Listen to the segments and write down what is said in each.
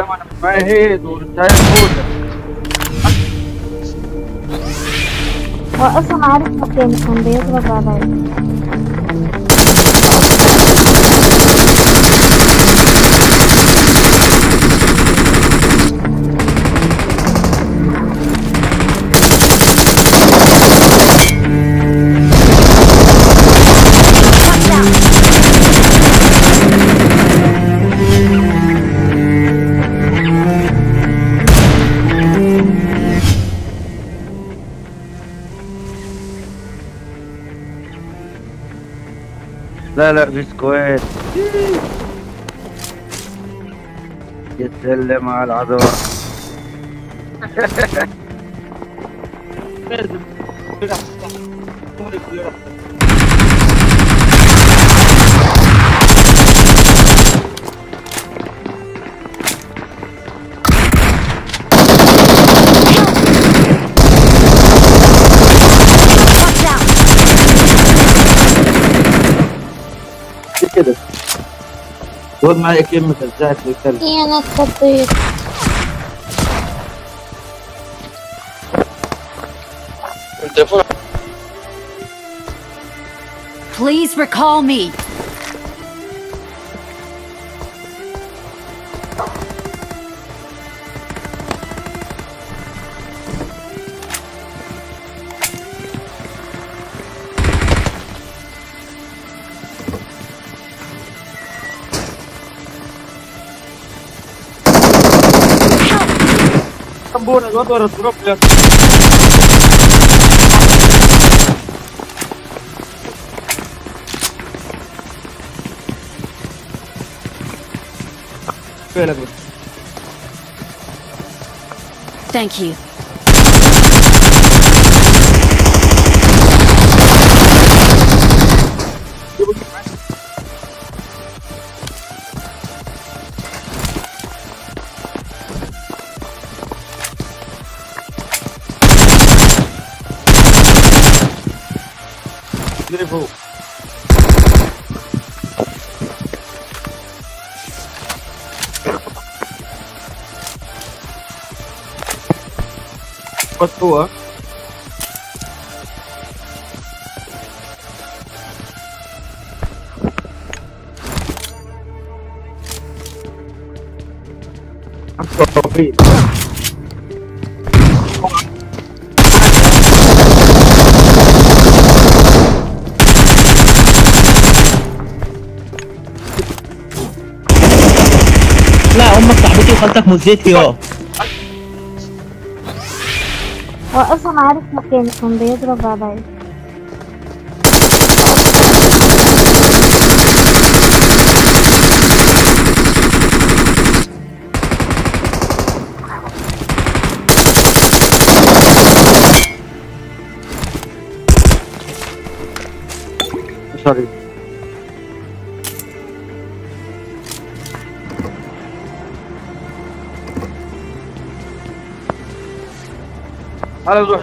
ما أنا مش معايا هيد موتة هو أصلا عارف مكاني كان بيضرب عليا لا في سكواد. يتسلم على العذراء Watch كده خد معايا كلمة الزهد ويتكلم في انا اتخطيت Please recall me. طنبورة الواد ورا الدروب يا فين أبوي؟ Thank you. جري فوق بس هو صاحبتي وخالتك مزيتي يا هو أصلا عارف مكاني كان بيضرب عليا. سوري هلا نروح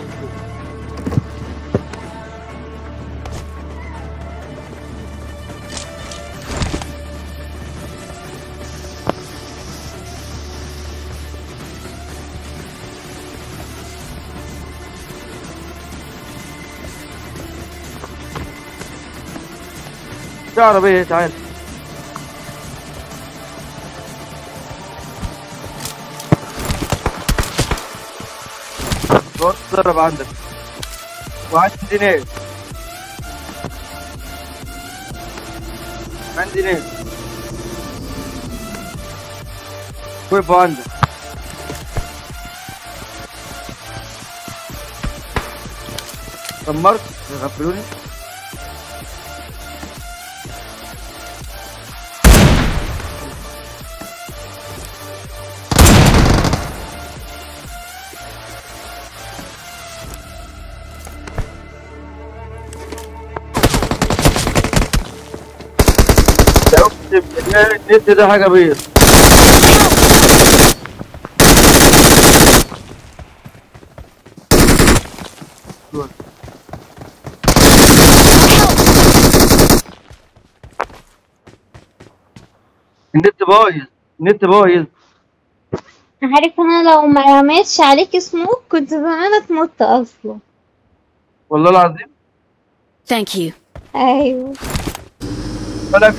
في عربية تعال Roadster abandoned. Mandinev. Mandinev. कोई बंद कमर रख लो नहीं بالله النت ده حاجة بيض. النت بايظ. النت بايظ. عارف أنا لو ما رميتش عليك سموك كنت زمانك مت أصلا. والله العظيم. Thank you. أيوه. ولا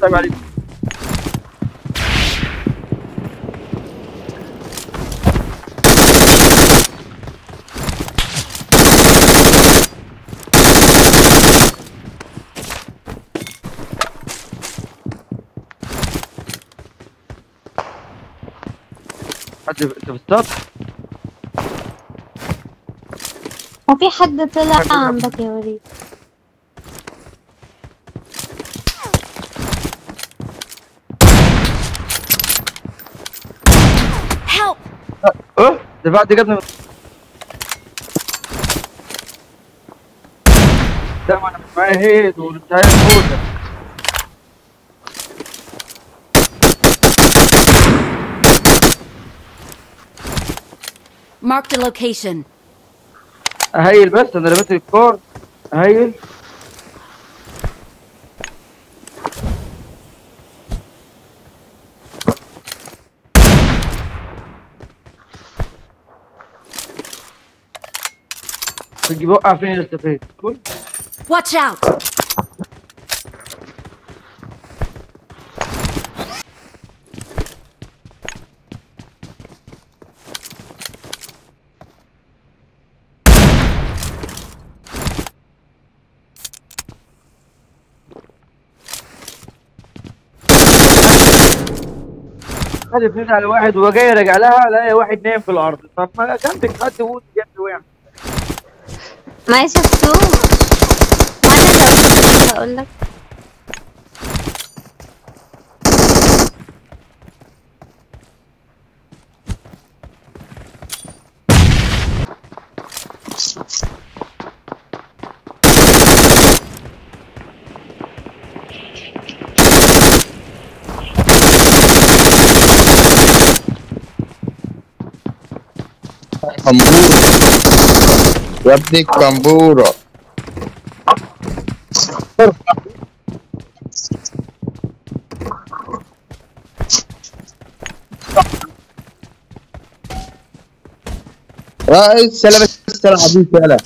السلام عليكم حد انت في السطح؟ وفي حد طلع عندك يا وليد جبنا لا ما أنا معايا هيد معايا فوزة Marked a location. أهيل بس أنا رميت الكار أهيل. تجي بوقع فين الاستفيد Watch out! خد فلوس على واحد وهو جاي راجع لها لا واحد نايم في الأرض. طب ما جنبك حد وقت جنبي وقع ما شفتوه وأنا لو هقول لك كمبورة يا ابني كمبورة آه إيه السلام السلام حبيبي يلا